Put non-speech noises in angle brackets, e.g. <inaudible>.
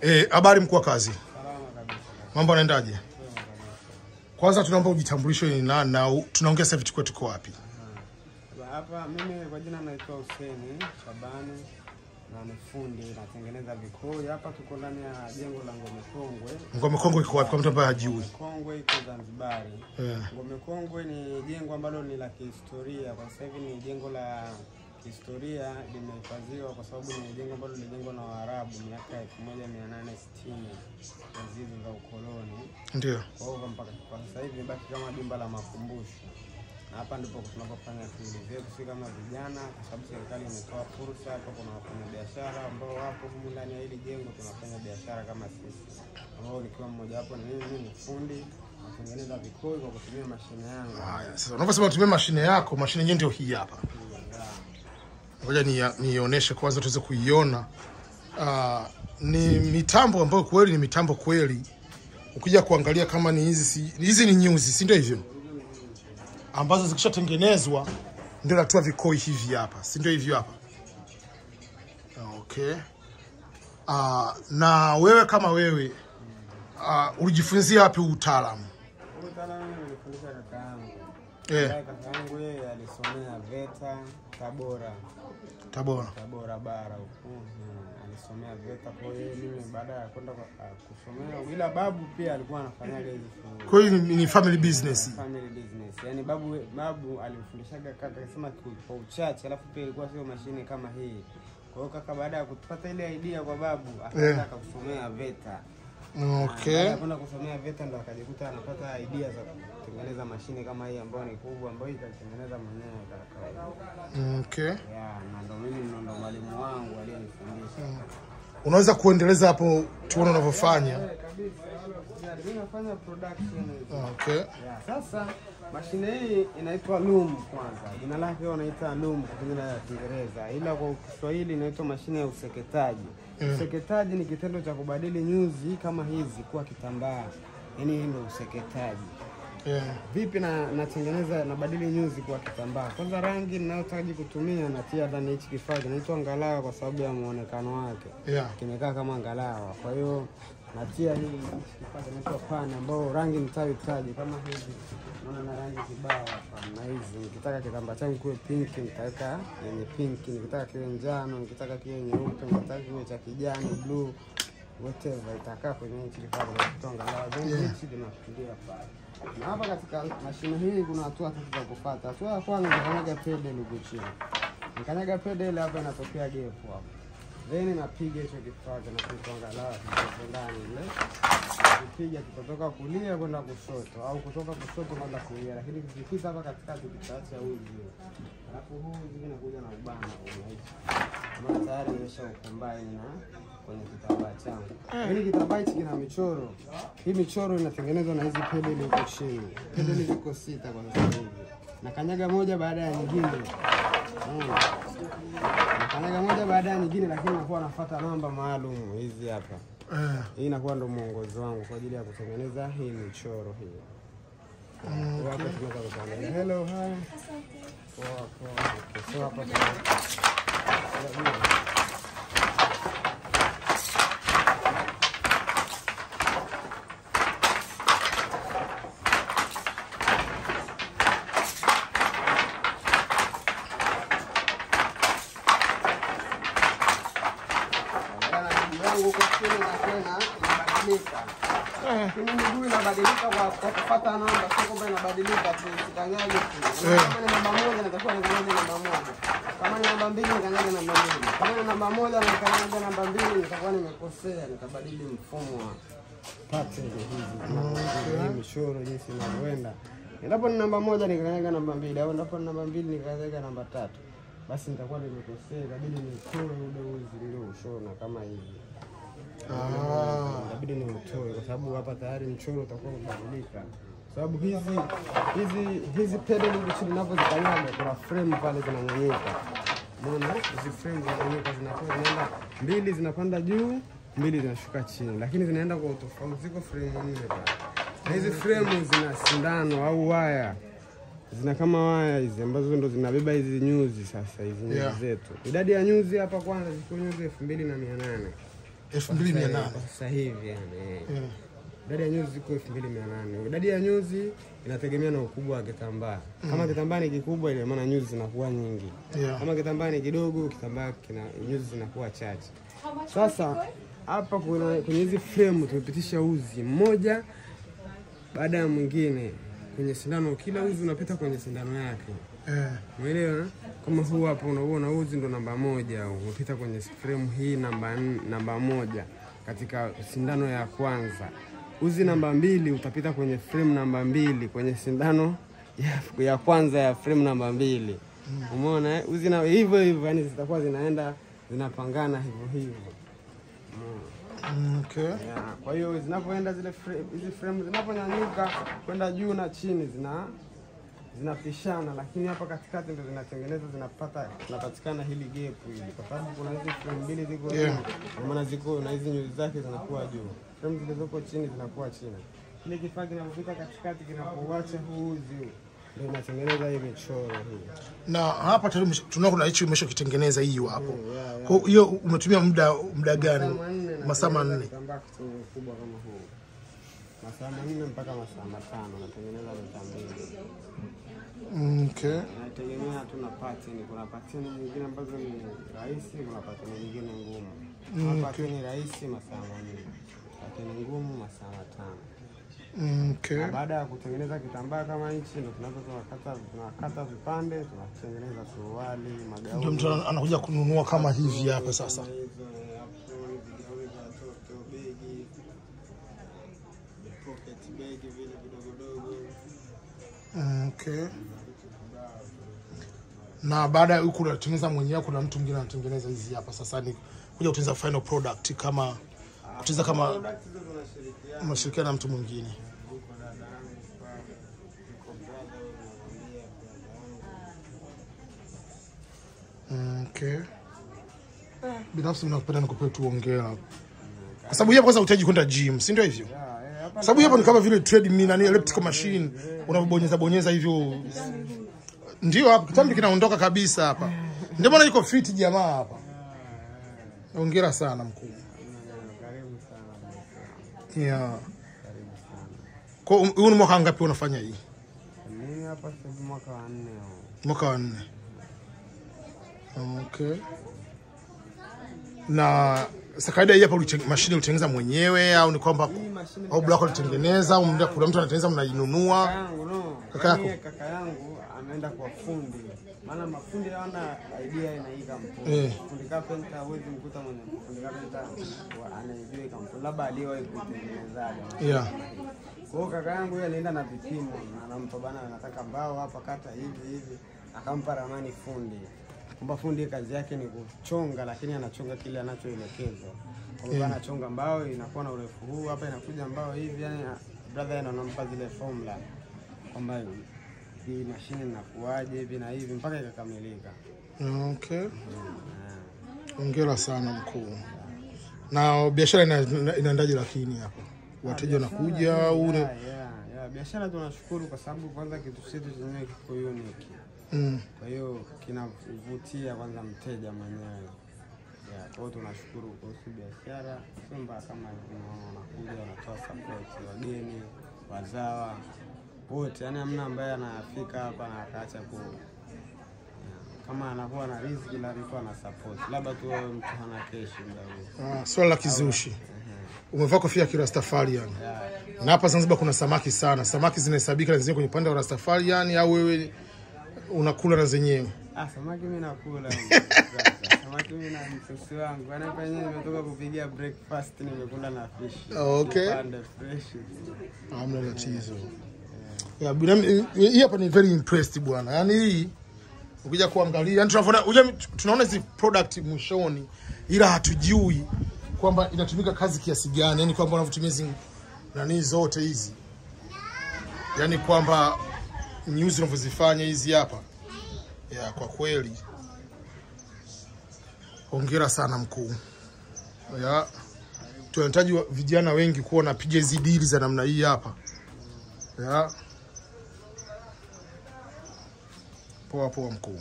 Eh, habari mkuu wa kazi. Mambo yanaendaje? Kwanza tunaomba ujitambulisho ni nani na tunaongea sasa hivi tuko tuko wapi? Hapa mimi kwa jina naitwa Hussein Shabani na ni fundi natengeneza vikoi. Hapa tuko ndani ya jengo la Ngome Kongwe. Ngome Kongwe iko wapi kwa mtu ambaye hajui? Kongwe iko Zanzibar. Yeah. Ngome Kongwe ni jengo ambalo ni la kihistoria. Kwa sasa hivi ni jengo la kihistoria limehifadhiwa kwa sababu ni jengo ambalo lilijengwa na Waarabu miaka 1860 enzi hizo za ukoloni. Ndio. Kwa hiyo mpaka kwa sasa hivi imebaki kama jumba la makumbusho, na hapa ndipo tunapofanya shughuli zetu, si kama vijana, kwa sababu serikali imetoa fursa hapa. Kuna wafanyabiashara ambao wapo humu ndani ya hili jengo, tunafanya biashara kama sisi, ambao nikiwa mmoja wapo ni mimi. Mimi ni fundi natengeneza vikoi kwa kutumia mashine yangu. Haya, sasa unaposema utumie mashine yako, mashine yenyewe ndio hii hapa. Ngoja ni nionyeshe kwanza tuweze kuiona. Uh, ni mitambo ambayo kweli ni mitambo kweli. Ukija kuangalia kama ni hizi hizi ni nyuzi, si ndio hivyo? Ambazo zikishatengenezwa ndio natua vikoi hivi hapa, si ndio hivyo hapa? Okay. Uh, na wewe kama wewe uh, ulijifunzia wapi utaalamu? Huyu nilifundisha kakaangu. Eh, Kakaangu Kaka yangu yeye alisomea VETA Tabora. Tabora. Tabora bara huko. Anasomea alisomea VETA. Kwa hiyo mimi baada ya kwenda ah, kusomea, ila babu pia alikuwa anafanyaga hizi shughuli. Kwa hiyo ni, family business. family business. Yaani babu babu alimfundishaga kaka akasema kwa uchache, alafu pia ilikuwa sio mashine kama hii. Kwa hiyo kaka baada ya kupata ile idea kwa babu akaenda Yeah. akakusomea VETA. Okay. Baada kusomea VETA ndo akajikuta anapata idea za kutengeneza mashine kama hii ambayo ni kubwa ambayo itatengeneza mwenyewe kaka. Okay. Yeah, na ndo mimi ndo mwalimu wangu aliyenifundisha. Unaweza kuendeleza hapo tuone unavyofanya. Yeah, kabisa. Yeah, nafanya production. Okay. Yeah, sasa mashine hii inaitwa loom kwanza, jina lake wanaita loom kwa jina la Kiingereza, ila kwa Kiswahili inaitwa mashine ya useketaji. Mm. Useketaji ni kitendo cha kubadili nyuzi kama hizi kuwa kitambaa, yaani hii ndio useketaji. Yeah. Vipi na natengeneza nabadili nyuzi kuwa kitambaa? Kwanza rangi ninayotaji kutumia natia ndani hichi kifaa kinaitwa ngalawa kwa sababu ya muonekano wake Yeah. kimekaa kama ngalawa. Kwa hiyo natia hii kipande kifaa kinaitwa pani, ambao rangi nitayohitaji kama hizi, naona na rangi kibao hapa na hizi. Nikitaka kitambaa changu kiwe pinki, nitaweka yenye pinki. Nikitaka kiwe njano, nikitaka kiwe nyeupe, nikitaka kiwe cha kijani, blue, whatever itakaa kwenye hichi kifaa kinaitwa ngalawa. Then Yeah. hichi tunafikiria pale. Na hapa katika mashine hii kuna hatua tatu za kufuata. Hatua ya kwanza nikanyaga pedal huko chini, nikanyaga pedal hapa, inatokea gepu hapa then napiga hicho kifaa na ngalawa kilichopo ndani ile, kipiga kitatoka kulia kwenda kushoto au kutoka kushoto kwenda kulia, lakini kikipita hapa katikati kitaacha uzi, alafu huu uzi unakuja na ubana unaishi kama tayari nimesha ukombaini na kwenye kitambaa changu. Hili kitambaa hichi kina michoro. Hii michoro inatengenezwa na hizi pedeli huko chini. Pedeli ziko sita kwa sasa hivi, na kanyaga moja baada ya nyingine. Unaona? Nakanyaga moja baada ya nyingine, lakini nakuwa nafuata namba maalum hizi hapa. Eh. Hii inakuwa ndo mwongozo wangu kwa ajili ya kutengeneza hii michoro hii. Kwa Hapa tunaweza kuangalia hello hi. Poa poa hapa tuna- miguu yangu huko chini na tena Lakini miguu inabadilika namba, sio kwamba inabadilika tu sikanyage tu. Kama ni namba namba moja. Kama namba mbili nikanyage namba mbili. Kama namba jinsi inavyoenda. Endapo ni namba moja nikanyaga namba mbili au endapo ni namba mbili nikanyaga namba tatu basi nitakuwa nimekosea, itabidi nitoe ule uzi nilioshona kama hivi. Ah. ni utoe, kwa sababu hapa tayari mchoro utakuwa umebadilika, sababu hizi hizi hizi pedal chini ninapozikanyaga kuna frame pale zinanyanyuka. Umeona hizi frame zinanyanyuka, zinakuwa zinaenda mbili zinapanda juu, mbili zinashuka chini, lakini zinaenda kwa utofauti. Ziko frame nne pale, na hizi frame zina sindano au waya zina kama waya hizi ambazo ndo zinabeba hizi nyuzi. Sasa hizi nyuzi Yeah. zetu, idadi ya nyuzi hapa kwanza ziko nyuzi elfu mbili na mia nane elfu mbili mia nane sasa hivi yani. Idadi ya nyuzi ziko elfu mbili mia nane. Idadi ya nyuzi inategemea na ukubwa wa kitambaa. Kama kitambaa ni kikubwa, ina maana nyuzi zinakuwa nyingi. yeah. Kama kitambaa ni kidogo, kitambaa kina nyuzi zinakuwa chache. Sasa hapa kuna kwenye hizi fremu tumepitisha uzi mmoja baada ya mwingine kwenye sindano. Kila uzi unapita kwenye sindano yake, umeelewa? Kama huu hapa unauona huu ndo namba moja, umepita kwenye frame hii namba namba moja katika sindano ya kwanza. Uzi namba mbili utapita kwenye frame namba mbili kwenye sindano ya, ya kwanza ya frame namba mbili. Umeona eh? Uzi na hivyo hivyo, yani zitakuwa zinaenda zinapangana hivyo hivyo. mm, okay. Yeah, kwa hiyo zinapoenda zile frame, hizi frame zinaponyanyuka kwenda juu na chini zina zinapishana, lakini hapa katikati ndo zinatengeneza zinapata zinapatikana hili gap hili, kwa sababu kuna hizi frame mbili ziko Yeah. maana ziko na hizi nyuzi zake zinakuwa juu, frame zilizoko chini zinakuwa chini. Kile kifaa kinapopita katikati kinapouacha huu uzi huu, ndio hii michoro hii. na hapa tunaona kuna hichi umeshakitengeneza hiyo hapo Yeah, yeah. kwa hiyo umetumia muda muda gani masaa manne kitambaa chenye kama huu, masaa manne mpaka masaa matano natengeneza mita mbili. Mm, okay. Inategemea tu na pattern. Kuna pattern nyingine ambazo ni rahisi, kuna pattern nyingine ngumu. Mm, Mm, pattern rahisi masaa manne, pattern ngumu masaa matano. Mm, okay. Baada ya kutengeneza kitambaa kama hichi, ndo tunaanza tunakata tunakata vipande, tunatengeneza suruali, magauni. ndio mtu anakuja kununua kama hivi hapa sasa Pocket bag vile aproni, okay. na baada ya huku unatengeneza mwenyewe kuna mtu mwingine anatengeneza hizi hapa. Sasa ni kuja kutengeneza final product kama kutengeneza kama unashirikiana na mtu mwingine. Okay. binafsi mnapenda nikupe tu ongea, kwa sababu yeye kwanza unahitaji kwenda gym si ndio hivyo sababu hapo ni kama vile treadmill nani elliptical machine unavyobonyeza bonyeza hivyo. Ndio hapo kitambi kinaondoka kabisa hapa. Ndio maana iko fit jamaa hapa. Hongera sana mkuu. Karibu sana yeah. Kwa huu ni mwaka ngapi unafanya hii? Mimi hapa sasa mwaka wa nne mwaka wa nne. Okay. Na sasa kawaida hii hapa mashine ulitengeneza mwenyewe au ni kwamba au blako ulitengeneza au kuna mtu anatengeneza mnainunua. Kaka Yaani yako? kaka yangu ameenda kwa fundi. Maana mafundi hawana idea hii kampuni. Eh. Fundi carpenter huwezi mkuta mwenye fundi carpenter anaijua hii kampuni. Labda aliyewahi kutengeneza yeah. Kwa hiyo kaka yangu yeye alienda na vipimo anampa bana, anataka mbao hapa, kata hivi hivi, akampa ramani fundi. Kwamba fundi kazi yake ni kuchonga, lakini anachonga kile anachoelekezwa. Kwa hiyo anachonga mbao inakuwa na urefu huu, hapa inakuja mbao hivi, yani brother yeye ndo anampa zile formula kwamba hii mashine inakuaje hivi na hivi mpaka ikakamilika. okay Hongera hmm. sana mkuu na biashara ina- ina- inaendaje lakini hapa wateja wanakuja au yeah, yeah. Biashara tunashukuru kwa sababu kwanza kitu chetu chenyewe kiko unique. Mm. Kwa hiyo kinavutia kwanza mteja mwenyewe. Kwa hiyo tunashukuru kuhusu biashara, Simba, kama wanakuja wanatoa support, wageni, wazawa wote, yani hamna ambaye anafika hapa na akaacha ku. Kama anakuwa na riziki na alikuwa na support, labda tu mtu hana keshi ndio. ah, swala la kizushi umevaa kofia ya kirastafarian Yeah. na hapa zanzibar kuna samaki sana samaki zinahesabika na zenyewe kwenye upande wa rastafarian au wewe unakula na zenyewe Ah, samaki mimi nakula. <laughs> samaki mimi na msosi wangu. Ana hapa yenyewe nimetoka kupigia breakfast nimekula na fish. Okay. Pande fresh. hamna tatizo Ya, bwana, hii hapa ni very impressed bwana yani hii ukija kuangalia yani tunaona tunaona hizi product mwishoni ila hatujui kwamba inatumika kazi kiasi gani yani kwamba wanavyotumia hizi nani zote hizi yani kwamba news unavyozifanya hizi hapa. Ya kwa kweli. Hongera sana mkuu. Ya tunahitaji vijana wengi kuwa wanapiga hizi dili za namna hii hapa. Ya. Poa poa mkuu